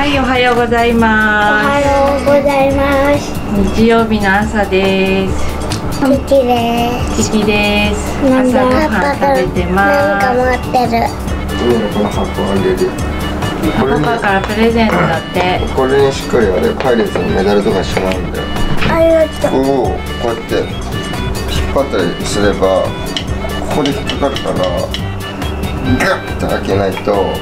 はい、おはようございおまはようございます。す。日曜日の朝です。キキです。キキです。朝ごはん食べてなんかま持ってる。この箱あげる。パパにからプレゼントだって。これにしっかりあれパイレーツのメダルとかしまうんだよありがとう。こうこうやって引っ張ったりすればここで引っかかるからガッて開けないと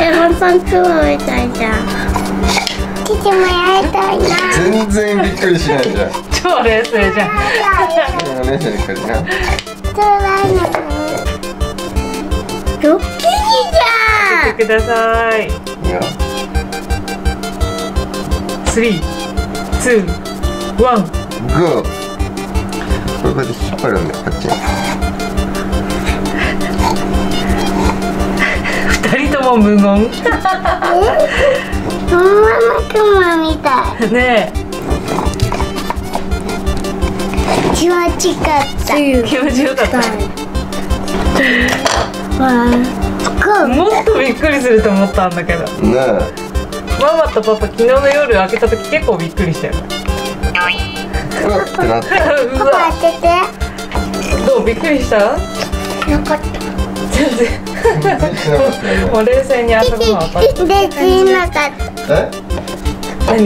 え、本当に雲みたいじゃん。キキもやりたいな。全然びっくりしないじゃん超冷静じゃん。お姉ちゃんに借りなトライのドッキリじゃん。見て。ください。いや three, two, one.グーこれこうやって引っ張るんだよこっちに二人とも無言？そのまま雲みたい。ね気持ちかった。え、気持ちよかった。わあ、もっとびっくりすると思ったんだけど。ねママとパパ昨日の夜開けた時結構びっくりしたよ。えうわってなってうパパわ、当てて。どうびっくりした？なかった。全然。もう冷静に遊ぶのは分かる。できなかった。え？何？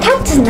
立つな。